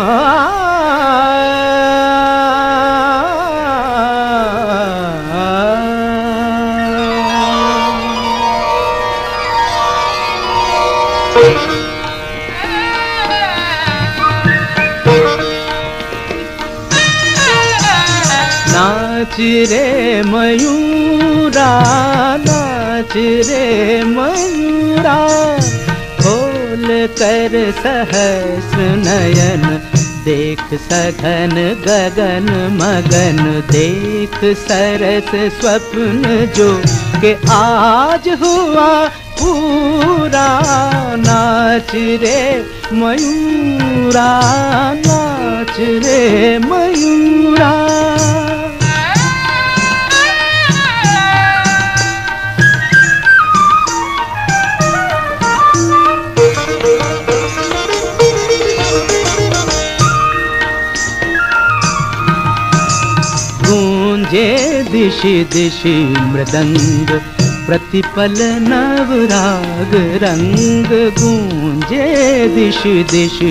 ஆ. नाच रे मयूरा, नाच रे मयूरा, खोल कर सहस नयन, देख सघन गगन मगन, देख सरस स्वप्न जो के आज हुआ पूरा नाच रे मयूरा नाच रे मयूरा। गूंजे दिशि दिशि मृदंग प्रतिपल नवराग रंग गूंजे दिशि दिशि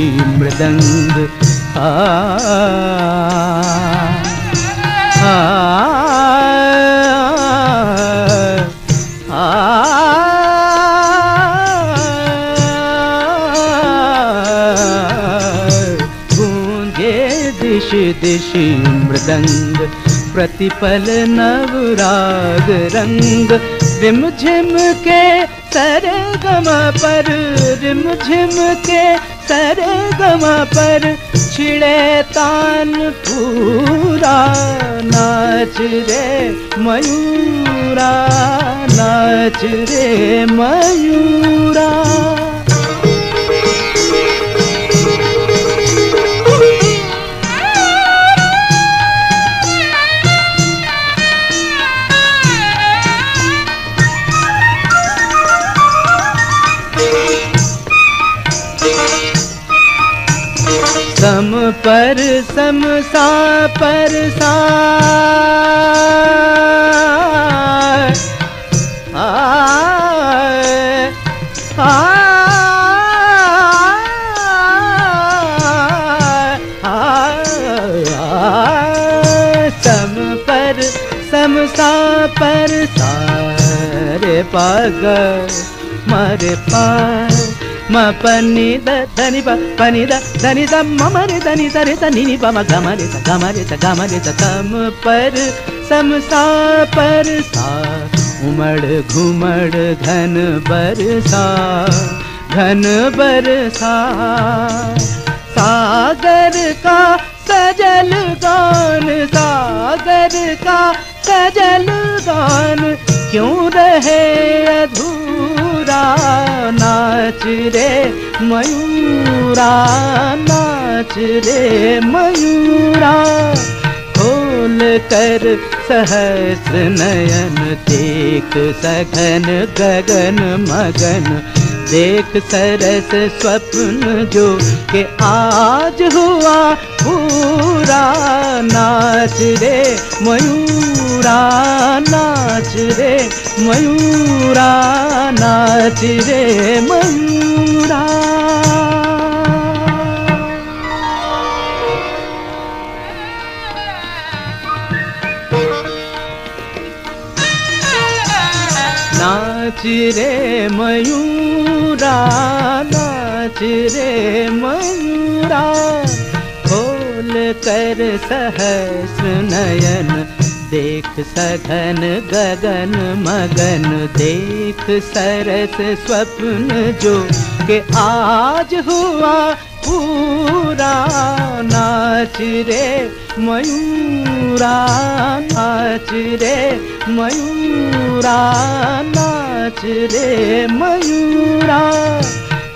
गूंजे दिशि दिशि मृदंग। प्रतिपल नवराग रंग रिम झिम के सर गम पर, रिम झिम के सर गमा पर छिड़े तान पूरा नाच रे मयूरा, नाच रे मयूरा। पर सम सा पर सा। आ, आ, पर सम सा पर सा रे पाग मरे पा नि नि प म ग म रे द ग म रे द ग म रे द सम पर, सम सा पर सा। उमड़ घुमड़ घन बरसा घन बरसा सागर का सजल गान, सागर का सजल गान, क्यों रहे अधूरा? नाच रे मयूरा, नाच रे मयूरा। खोल कर सहस्र नयन, देख सघन गगन मगन। देख सरस स्वप्न जो के आज हुआ, पूरा नाच रे मयूरा। नाच रे, मयूरा, नाच रे, मयूरा। नाच रे, मयूरा, नाच रे, मयूरा। खोल कर सहस्र नयन देख सघन गगन मगन, देख सरस स्वप्न जो के आज हुआ, पूरा नाच रे, मयूरा नाच रे, मयूरा नाच रे, मयूरा।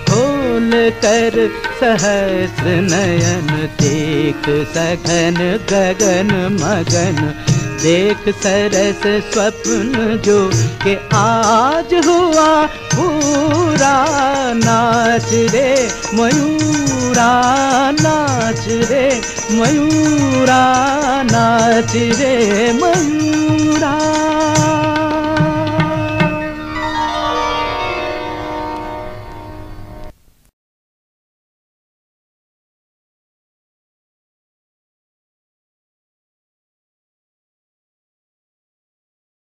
खोल कर सहस्र नयन, देख सघन गगन मगन देख सरस स्वप्न जो के आज हुआ, पूरा नाच रे, मयूरा नाच रे, मयूरा नाच रे, मयूरा।